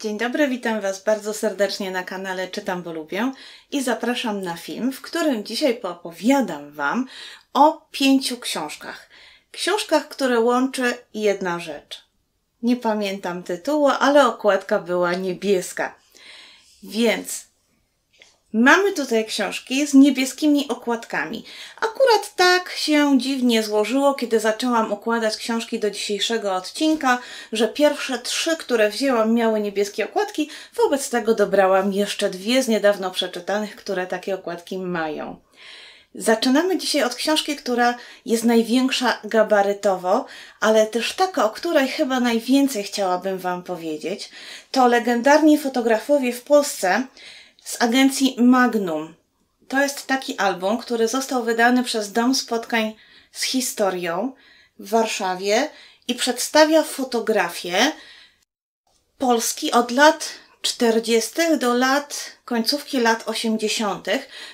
Dzień dobry, witam Was bardzo serdecznie na kanale Czytam, bo lubię i zapraszam na film, w którym dzisiaj poopowiadam Wam o pięciu książkach. Książkach, które łączy jedna rzecz. Nie pamiętam tytułu, ale okładka była niebieska. Więc Mamy tutaj książki z niebieskimi okładkami. Akurat tak się dziwnie złożyło, kiedy zaczęłam układać książki do dzisiejszego odcinka, że pierwsze trzy, które wzięłam, miały niebieskie okładki, wobec tego dobrałam jeszcze dwie z niedawno przeczytanych, które takie okładki mają. Zaczynamy dzisiaj od książki, która jest największa gabarytowo, ale też taka, o której chyba najwięcej chciałabym Wam powiedzieć. To legendarni fotografowie w Polsce z agencji Magnum. To jest taki album, który został wydany przez Dom Spotkań z Historią w Warszawie i przedstawia fotografie Polski od lat 40. do lat końcówki lat 80.,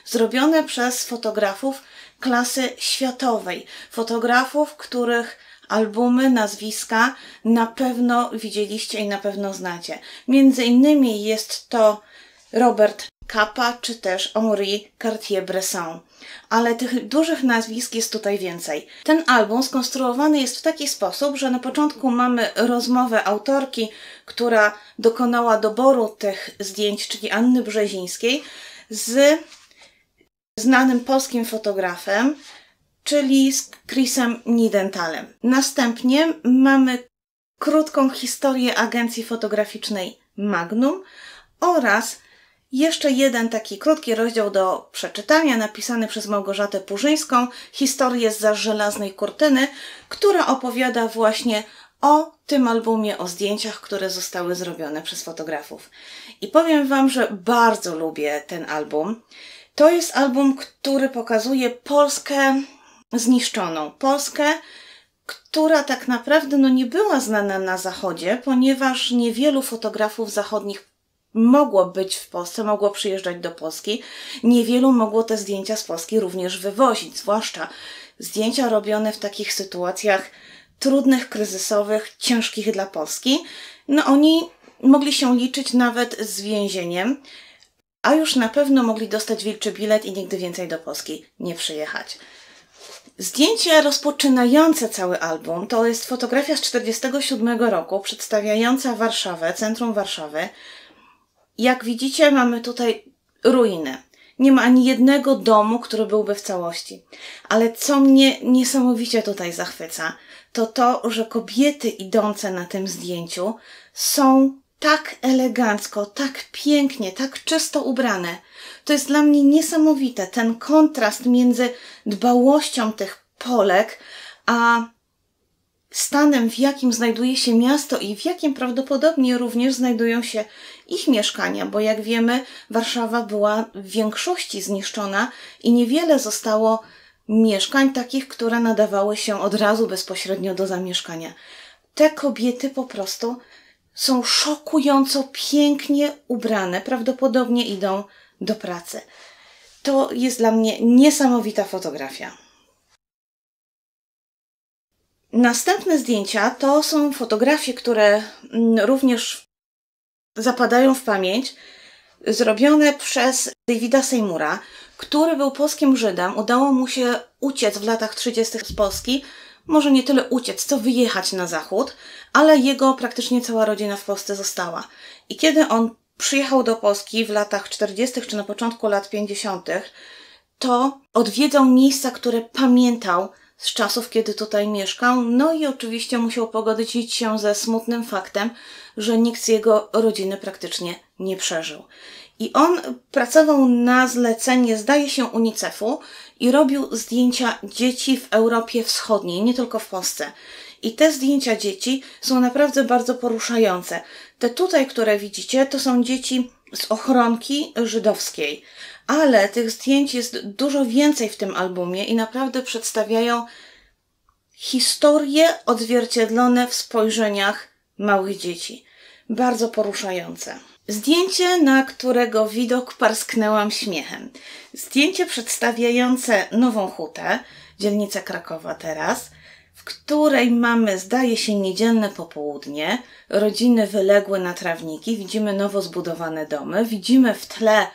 zrobione przez fotografów klasy światowej. Fotografów, których albumy, nazwiska na pewno widzieliście i na pewno znacie. Między innymi jest to Robert Capa czy też Henri Cartier-Bresson. Ale tych dużych nazwisk jest tutaj więcej. Ten album skonstruowany jest w taki sposób, że na początku mamy rozmowę autorki, która dokonała doboru tych zdjęć, czyli Anny Brzezińskiej, z znanym polskim fotografem, czyli z Chrisem Nidentalem. Następnie mamy krótką historię agencji fotograficznej Magnum oraz jeszcze jeden taki krótki rozdział do przeczytania, napisany przez Małgorzatę Purzyńską, historię z żelaznej kurtyny, która opowiada właśnie o tym albumie, o zdjęciach, które zostały zrobione przez fotografów. I powiem Wam, że bardzo lubię ten album. To jest album, który pokazuje Polskę zniszczoną. Polskę, która tak naprawdę no, nie była znana na Zachodzie, ponieważ niewielu fotografów zachodnich mogło być w Polsce, mogło przyjeżdżać do Polski. Niewielu mogło te zdjęcia z Polski również wywozić, zwłaszcza zdjęcia robione w takich sytuacjach trudnych, kryzysowych, ciężkich dla Polski. No oni mogli się liczyć nawet z więzieniem, a już na pewno mogli dostać wilczy bilet i nigdy więcej do Polski nie przyjechać. Zdjęcie rozpoczynające cały album to jest fotografia z 1947 roku, przedstawiająca Warszawę, centrum Warszawy, jak widzicie, mamy tutaj ruiny. Nie ma ani jednego domu, który byłby w całości. Ale co mnie niesamowicie tutaj zachwyca, to to, że kobiety idące na tym zdjęciu są tak elegancko, tak pięknie, tak czysto ubrane. To jest dla mnie niesamowite. Ten kontrast między dbałością tych Polek, a stanem, w jakim znajduje się miasto i w jakim prawdopodobnie również znajdują się ich mieszkania, bo jak wiemy, Warszawa była w większości zniszczona i niewiele zostało mieszkań takich, które nadawały się od razu bezpośrednio do zamieszkania. Te kobiety po prostu są szokująco pięknie ubrane, prawdopodobnie idą do pracy. To jest dla mnie niesamowita fotografia. Następne zdjęcia to są fotografie, które mm, również zapadają w pamięć, zrobione przez Davida Seymoura, który był polskim Żydem. Udało mu się uciec w latach 30. z Polski. Może nie tyle uciec, co wyjechać na zachód, ale jego praktycznie cała rodzina w Polsce została. I kiedy on przyjechał do Polski w latach 40. czy na początku lat 50., to odwiedzał miejsca, które pamiętał z czasów, kiedy tutaj mieszkał, no i oczywiście musiał pogodzić się ze smutnym faktem, że nikt z jego rodziny praktycznie nie przeżył. I on pracował na zlecenie, zdaje się, UNICEF-u i robił zdjęcia dzieci w Europie Wschodniej, nie tylko w Polsce. I te zdjęcia dzieci są naprawdę bardzo poruszające. Te tutaj, które widzicie, to są dzieci z ochronki żydowskiej ale tych zdjęć jest dużo więcej w tym albumie i naprawdę przedstawiają historie odzwierciedlone w spojrzeniach małych dzieci. Bardzo poruszające. Zdjęcie, na którego widok parsknęłam śmiechem. Zdjęcie przedstawiające Nową Hutę, dzielnicę Krakowa teraz. w której mamy, zdaje się, niedzielne popołudnie, rodziny wyległe na trawniki, widzimy nowo zbudowane domy, widzimy w tle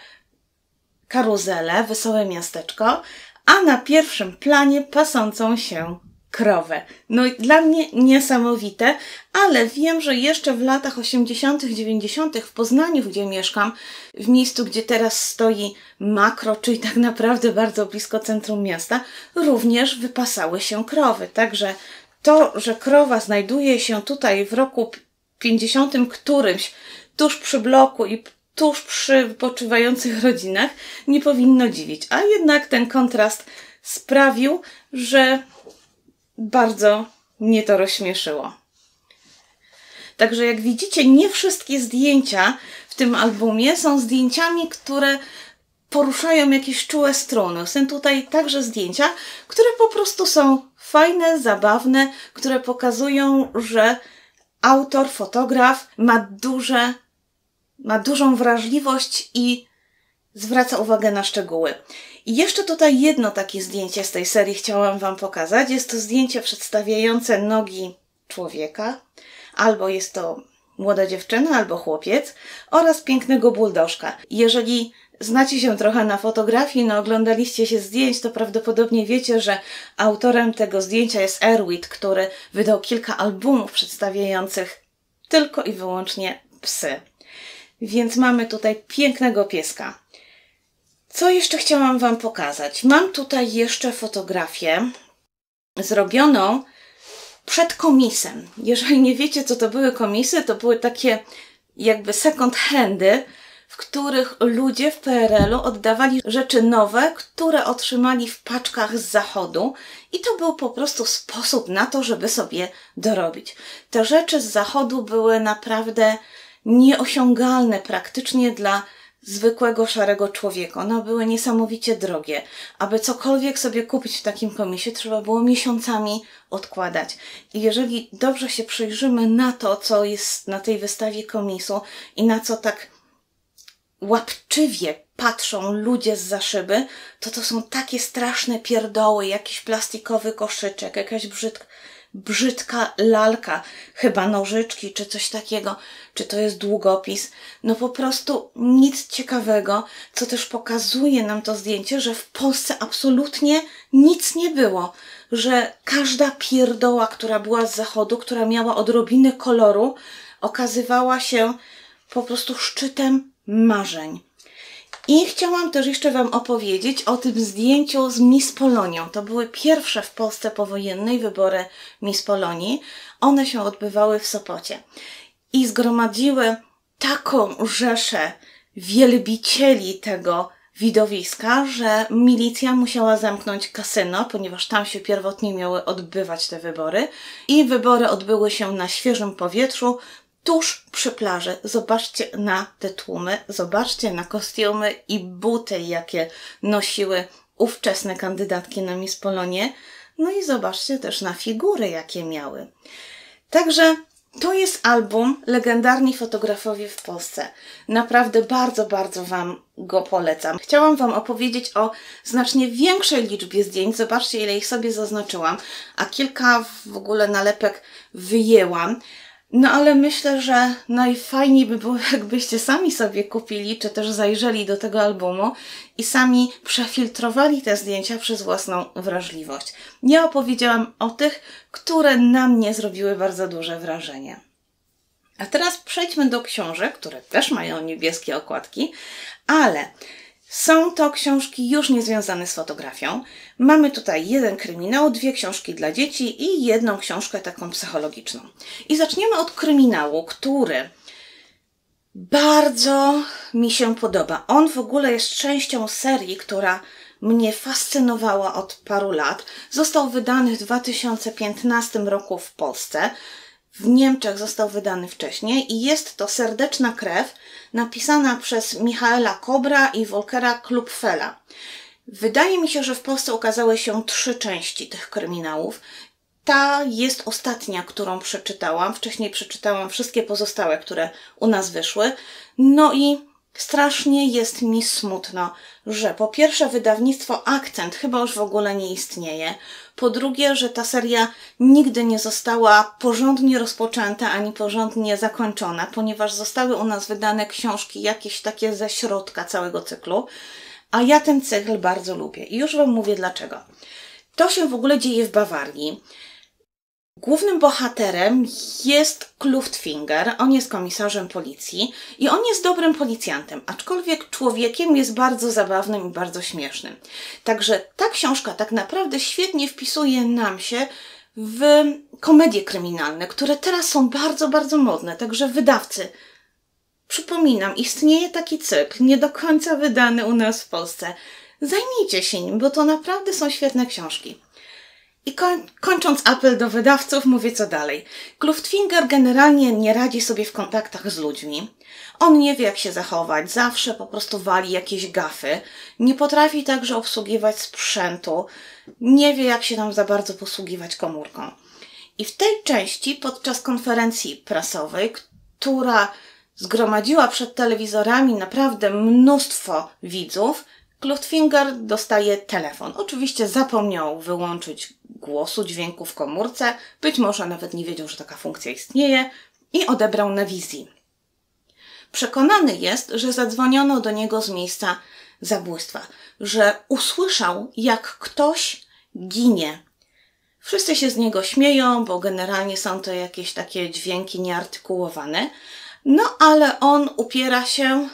karuzelę, wesołe miasteczko, a na pierwszym planie pasącą się krowę. No dla mnie niesamowite, ale wiem, że jeszcze w latach 80., 90. w Poznaniu, gdzie mieszkam, w miejscu, gdzie teraz stoi makro, czyli tak naprawdę bardzo blisko centrum miasta, również wypasały się krowy. Także to, że krowa znajduje się tutaj w roku 50 którymś, tuż przy bloku i tuż przy wypoczywających rodzinach, nie powinno dziwić. A jednak ten kontrast sprawił, że bardzo mnie to rozśmieszyło. Także jak widzicie, nie wszystkie zdjęcia w tym albumie są zdjęciami, które poruszają jakieś czułe struny. Są tutaj także zdjęcia, które po prostu są fajne, zabawne, które pokazują, że autor, fotograf ma duże, ma dużą wrażliwość i zwraca uwagę na szczegóły. I jeszcze tutaj jedno takie zdjęcie z tej serii chciałam Wam pokazać. Jest to zdjęcie przedstawiające nogi człowieka, albo jest to młoda dziewczyna, albo chłopiec, oraz pięknego buldożka. Jeżeli znacie się trochę na fotografii, no oglądaliście się zdjęć, to prawdopodobnie wiecie, że autorem tego zdjęcia jest Erwit, który wydał kilka albumów przedstawiających tylko i wyłącznie psy. Więc mamy tutaj pięknego pieska. Co jeszcze chciałam Wam pokazać? Mam tutaj jeszcze fotografię zrobioną przed komisem. Jeżeli nie wiecie, co to były komisy, to były takie jakby second handy, w których ludzie w PRL-u oddawali rzeczy nowe, które otrzymali w paczkach z zachodu, i to był po prostu sposób na to, żeby sobie dorobić. Te rzeczy z zachodu były naprawdę nieosiągalne praktycznie dla zwykłego szarego człowieka. One były niesamowicie drogie. Aby cokolwiek sobie kupić w takim komisie, trzeba było miesiącami odkładać. I jeżeli dobrze się przyjrzymy na to, co jest na tej wystawie komisu i na co tak łapczywie patrzą ludzie z za szyby, to to są takie straszne pierdoły, jakiś plastikowy koszyczek, jakaś brzydka brzydka lalka, chyba nożyczki czy coś takiego, czy to jest długopis. No po prostu nic ciekawego, co też pokazuje nam to zdjęcie, że w Polsce absolutnie nic nie było, że każda pierdoła, która była z zachodu, która miała odrobinę koloru, okazywała się po prostu szczytem marzeń. I chciałam też jeszcze Wam opowiedzieć o tym zdjęciu z Miss Polonią. To były pierwsze w Polsce powojennej wybory Miss Polonii. One się odbywały w Sopocie i zgromadziły taką rzeszę wielbicieli tego widowiska, że milicja musiała zamknąć kasyno, ponieważ tam się pierwotnie miały odbywać te wybory. I wybory odbyły się na świeżym powietrzu, tuż przy plaży. Zobaczcie na te tłumy, zobaczcie na kostiumy i buty, jakie nosiły ówczesne kandydatki na Miss Polonię. No i zobaczcie też na figury, jakie miały. Także to jest album Legendarni Fotografowie w Polsce. Naprawdę bardzo, bardzo Wam go polecam. Chciałam Wam opowiedzieć o znacznie większej liczbie zdjęć. Zobaczcie, ile ich sobie zaznaczyłam, a kilka w ogóle nalepek wyjęłam. No ale myślę, że najfajniej by było, jakbyście sami sobie kupili, czy też zajrzeli do tego albumu i sami przefiltrowali te zdjęcia przez własną wrażliwość. Ja opowiedziałam o tych, które na mnie zrobiły bardzo duże wrażenie. A teraz przejdźmy do książek, które też mają niebieskie okładki, ale są to książki już niezwiązane z fotografią. Mamy tutaj jeden kryminał, dwie książki dla dzieci i jedną książkę taką psychologiczną. I zaczniemy od kryminału, który bardzo mi się podoba. On w ogóle jest częścią serii, która mnie fascynowała od paru lat. Został wydany w 2015 roku w Polsce. W Niemczech został wydany wcześniej i jest to Serdeczna krew, napisana przez Michaela Kobra i Volkera Klubfela. Wydaje mi się, że w Polsce ukazały się trzy części tych kryminałów. Ta jest ostatnia, którą przeczytałam. Wcześniej przeczytałam wszystkie pozostałe, które u nas wyszły. No i strasznie jest mi smutno, że po pierwsze wydawnictwo Akcent chyba już w ogóle nie istnieje, po drugie, że ta seria nigdy nie została porządnie rozpoczęta ani porządnie zakończona, ponieważ zostały u nas wydane książki jakieś takie ze środka całego cyklu, a ja ten cykl bardzo lubię i już Wam mówię dlaczego. To się w ogóle dzieje w Bawarii. Głównym bohaterem jest Kluftfinger. On jest komisarzem policji i on jest dobrym policjantem, aczkolwiek człowiekiem jest bardzo zabawnym i bardzo śmiesznym. Także ta książka tak naprawdę świetnie wpisuje nam się w komedie kryminalne, które teraz są bardzo, bardzo modne. Także wydawcy, przypominam, istnieje taki cykl, nie do końca wydany u nas w Polsce. Zajmijcie się nim, bo to naprawdę są świetne książki. I koń, kończąc apel do wydawców, mówię co dalej. Kluftfinger generalnie nie radzi sobie w kontaktach z ludźmi. On nie wie, jak się zachować, zawsze po prostu wali jakieś gafy. Nie potrafi także obsługiwać sprzętu, nie wie, jak się tam za bardzo posługiwać komórką. I w tej części, podczas konferencji prasowej, która zgromadziła przed telewizorami naprawdę mnóstwo widzów, Kluftfinger dostaje telefon. Oczywiście zapomniał wyłączyć głosu, dźwięku w komórce, być może nawet nie wiedział, że taka funkcja istnieje i odebrał na wizji. Przekonany jest, że zadzwoniono do niego z miejsca zabójstwa, że usłyszał, jak ktoś ginie. Wszyscy się z niego śmieją, bo generalnie są to jakieś takie dźwięki nieartykułowane. No ale on upiera się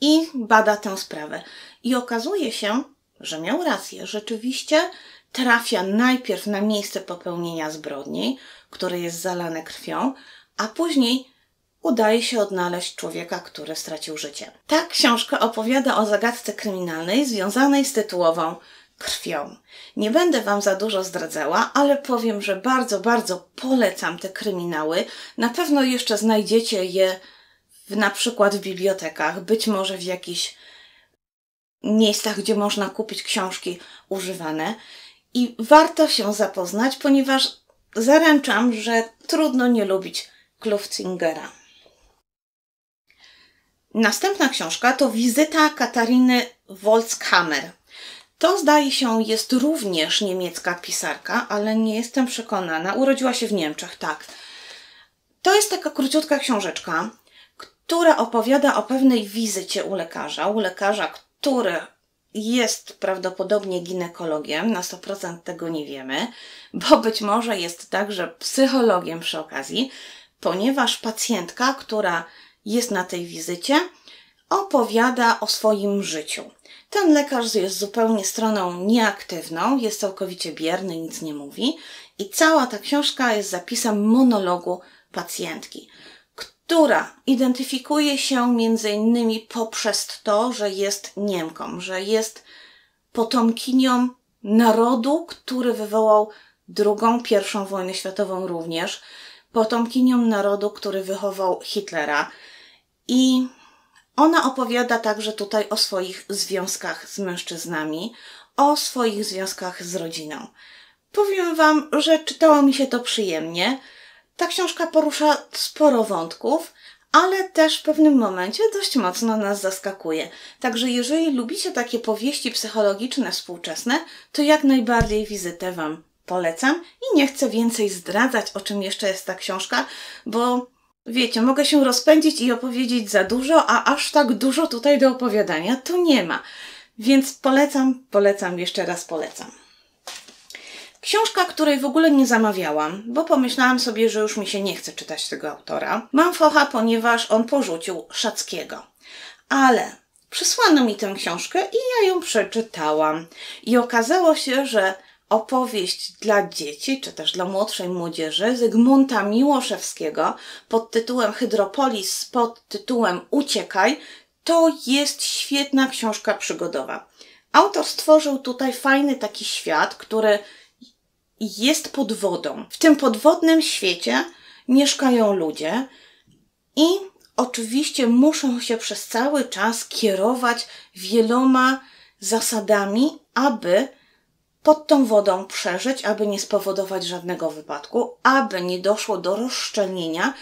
i bada tę sprawę. I okazuje się, że miał rację. Rzeczywiście trafia najpierw na miejsce popełnienia zbrodni, które jest zalane krwią, a później udaje się odnaleźć człowieka, który stracił życie. Ta książka opowiada o zagadce kryminalnej związanej z tytułową krwią. Nie będę Wam za dużo zdradzała, ale powiem, że bardzo, bardzo polecam te kryminały. Na pewno jeszcze znajdziecie je w, na przykład w bibliotekach, być może w jakichś miejscach, gdzie można kupić książki używane. I warto się zapoznać, ponieważ zaręczam, że trudno nie lubić Klufzingera. Następna książka to Wizyta Katariny Wolzhammer. To zdaje się jest również niemiecka pisarka, ale nie jestem przekonana. Urodziła się w Niemczech, tak. To jest taka króciutka książeczka, która opowiada o pewnej wizycie u lekarza, u lekarza, który jest prawdopodobnie ginekologiem, na 100% tego nie wiemy, bo być może jest także psychologiem przy okazji, ponieważ pacjentka, która jest na tej wizycie, opowiada o swoim życiu. Ten lekarz jest zupełnie stroną nieaktywną, jest całkowicie bierny, nic nie mówi i cała ta książka jest zapisem monologu pacjentki która identyfikuje się między innymi poprzez to, że jest Niemką, że jest potomkinią narodu, który wywołał drugą, pierwszą wojnę światową również, potomkinią narodu, który wychował Hitlera. I ona opowiada także tutaj o swoich związkach z mężczyznami, o swoich związkach z rodziną. Powiem Wam, że czytało mi się to przyjemnie. Ta książka porusza sporo wątków, ale też w pewnym momencie dość mocno nas zaskakuje. Także jeżeli lubicie takie powieści psychologiczne współczesne, to jak najbardziej wizytę Wam polecam i nie chcę więcej zdradzać, o czym jeszcze jest ta książka, bo wiecie, mogę się rozpędzić i opowiedzieć za dużo, a aż tak dużo tutaj do opowiadania to nie ma. Więc polecam, polecam, jeszcze raz polecam. Książka, której w ogóle nie zamawiałam, bo pomyślałam sobie, że już mi się nie chce czytać tego autora. Mam focha, ponieważ on porzucił Szackiego. Ale przysłano mi tę książkę i ja ją przeczytałam. I okazało się, że opowieść dla dzieci, czy też dla młodszej młodzieży Zygmunta Miłoszewskiego pod tytułem Hydropolis, pod tytułem Uciekaj, to jest świetna książka przygodowa. Autor stworzył tutaj fajny taki świat, który jest pod wodą. W tym podwodnym świecie mieszkają ludzie i oczywiście muszą się przez cały czas kierować wieloma zasadami, aby pod tą wodą przeżyć, aby nie spowodować żadnego wypadku, aby nie doszło do rozszczelnienia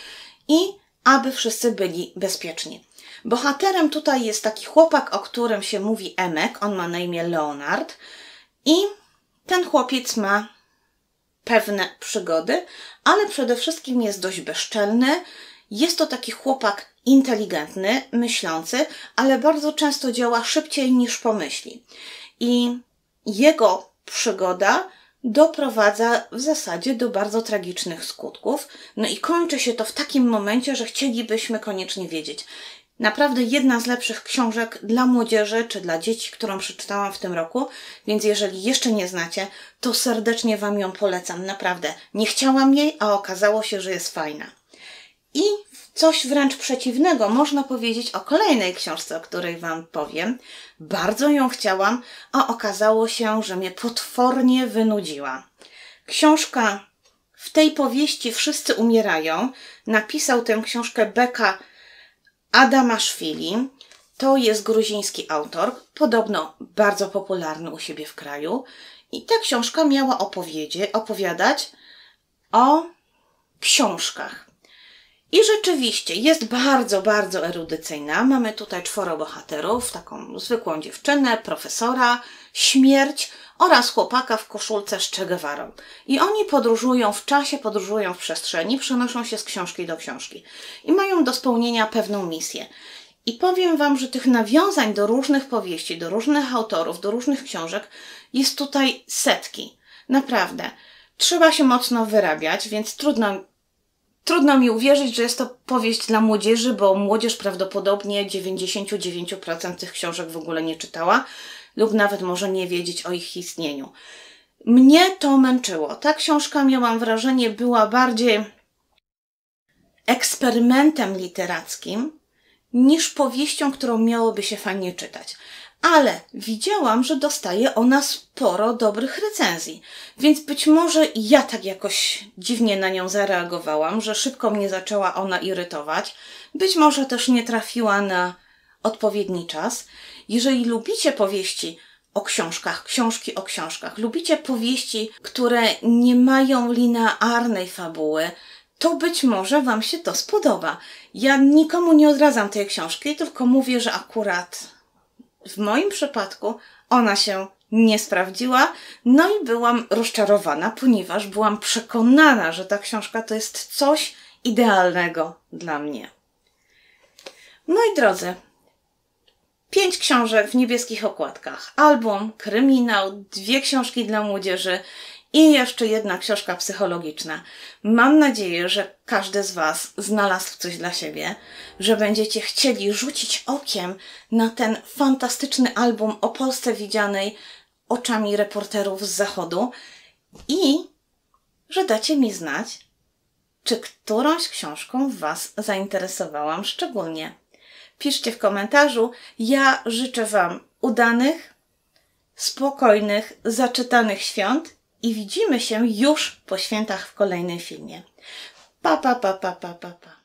i aby wszyscy byli bezpieczni. Bohaterem tutaj jest taki chłopak, o którym się mówi Emek, on ma na imię Leonard i ten chłopiec ma pewne przygody, ale przede wszystkim jest dość bezczelny. Jest to taki chłopak inteligentny, myślący, ale bardzo często działa szybciej niż pomyśli. I jego przygoda doprowadza w zasadzie do bardzo tragicznych skutków. No i kończy się to w takim momencie, że chcielibyśmy koniecznie wiedzieć. Naprawdę jedna z lepszych książek dla młodzieży czy dla dzieci, którą przeczytałam w tym roku, więc jeżeli jeszcze nie znacie, to serdecznie Wam ją polecam. Naprawdę. Nie chciałam jej, a okazało się, że jest fajna. I coś wręcz przeciwnego można powiedzieć o kolejnej książce, o której Wam powiem. Bardzo ją chciałam, a okazało się, że mnie potwornie wynudziła. Książka w tej powieści Wszyscy umierają. Napisał tę książkę Beka Adamaszwili. To jest gruziński autor, podobno bardzo popularny u siebie w kraju. I ta książka miała opowiadać o książkach. I rzeczywiście jest bardzo, bardzo erudycyjna. Mamy tutaj czworo bohaterów, taką zwykłą dziewczynę, profesora, śmierć oraz chłopaka w koszulce z. I oni podróżują w czasie, podróżują w przestrzeni, przenoszą się z książki do książki i mają do spełnienia pewną misję. I powiem Wam, że tych nawiązań do różnych powieści, do różnych autorów, do różnych książek jest tutaj setki. Naprawdę. Trzeba się mocno wyrabiać, więc trudno Trudno mi uwierzyć, że jest to powieść dla młodzieży, bo młodzież prawdopodobnie 99% tych książek w ogóle nie czytała lub nawet może nie wiedzieć o ich istnieniu. Mnie to męczyło. Ta książka, miałam wrażenie, była bardziej eksperymentem literackim niż powieścią, którą miałoby się fajnie czytać ale widziałam, że dostaje ona sporo dobrych recenzji. Więc być może ja tak jakoś dziwnie na nią zareagowałam, że szybko mnie zaczęła ona irytować. Być może też nie trafiła na odpowiedni czas. Jeżeli lubicie powieści o książkach, książki o książkach, lubicie powieści, które nie mają linearnej fabuły, to być może Wam się to spodoba. Ja nikomu nie odradzam tej książki, tylko mówię, że akurat w moim przypadku ona się nie sprawdziła, no i byłam rozczarowana, ponieważ byłam przekonana, że ta książka to jest coś idealnego dla mnie. Moi drodzy, pięć książek w niebieskich okładkach, album, kryminał, dwie książki dla młodzieży i jeszcze jedna książka psychologiczna. Mam nadzieję, że każdy z Was znalazł coś dla siebie, że będziecie chcieli rzucić okiem na ten fantastyczny album o Polsce widzianej oczami reporterów z zachodu i że dacie mi znać, czy którąś książką Was zainteresowałam szczególnie. Piszcie w komentarzu. Ja życzę Wam udanych, spokojnych, zaczytanych świąt i widzimy się już po świętach w kolejnym filmie. Pa, pa, pa, pa, pa, pa, pa.